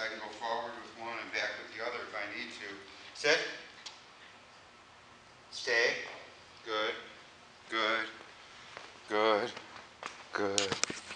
I can go forward with one and back with the other if I need to. Sit. Stay. Good. Good. Good. Good.